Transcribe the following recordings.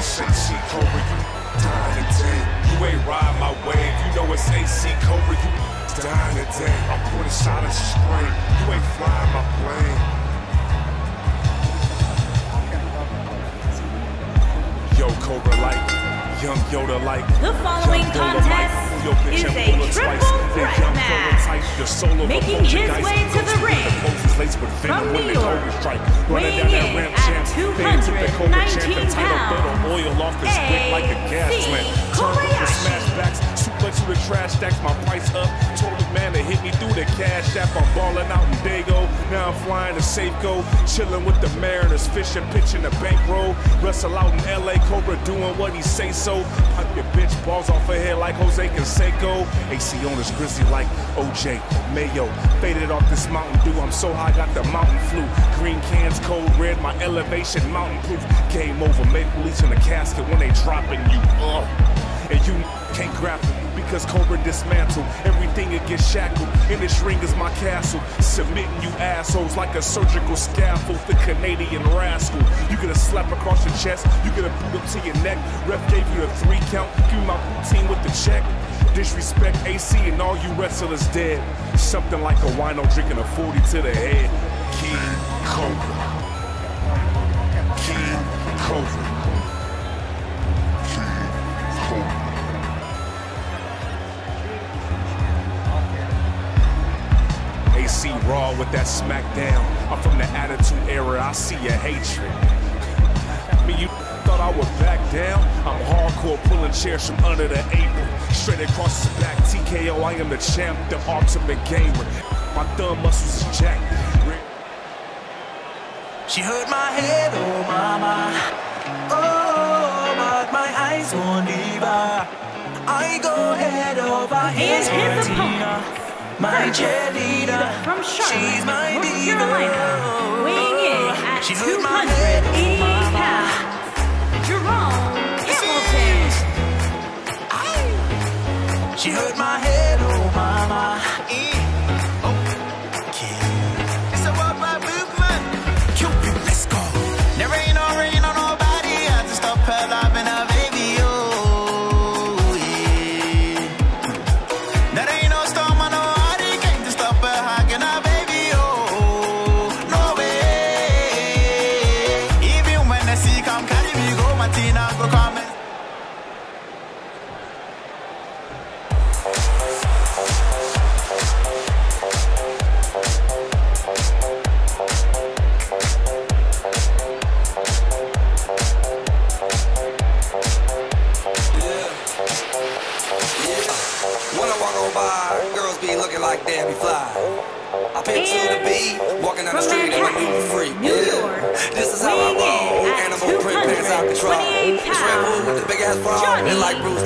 it's AC Cobra, you dying today. You ain't ride my wave, you know it's AC Cobra, you dying today. I'm putting and spray, you ain't flying my plane. Young Yoda like. The following contest like, pull your bitch is a triple threat match. Yoda type, your solo Making his way to the ring. The Moses lace with venom From New York, Cobra strike. Running weighing in at champ. They took the Cobra champ and 219 title bit of pounds, oil off his whip like a gas AC lamp. Turn Kobayashi. suplex to the trash stacks, my price up. Told the man to hit me through the cash app. I'm balling out in Dago. Now I'm flying to Safeco, chilling with the Mariners, fishing, pitching the bankroll. Wrestle out in LA, Cobra doing what he say so. Pop your bitch balls off her head like Jose Canseco. AC on his grizzly like OJ Mayo. Faded off this Mountain Dew. I'm so high, got the mountain flu. Green cans, cold red, my elevation mountain proof. Game over, maple leaves in the casket when they dropping you. Ugh. And you can't grapple because Cobra dismantled. everything it gets shackled. In this ring is my castle, submitting you assholes like a surgical scaffold. The Canadian rascal. You get a slap across your chest, you get a boot up to your neck. Ref gave you a three count, give my routine with the check. Disrespect AC and all you wrestlers dead. Something like a wino drinking a 40 to the head. King Cobra. King Cobra. AC Raw with that smackdown. I'm from the Attitude Era, I see your hatred. I mean, you thought I would back down? I'm hardcore pulling chairs from under the apron. Straight across his back, TKO, I am the champ, the ultimate gamer. My thumb muscles is jacked. She hurt my head, oh mama. Oh, but my eyes won't leave her. I go head over heels And his for Tina, opponent, my cheerleader. from Charlotte, She's my North diva. Carolina, weighing in at She hurt my head, 280 mama. pounds, Jerome Hamilton. She hurt my head,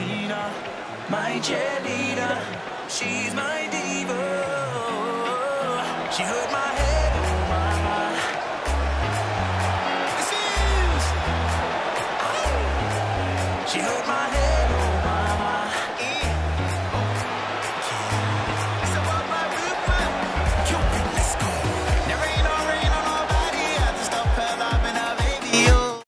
Tina, my cheerleader. She's my diva. She heard my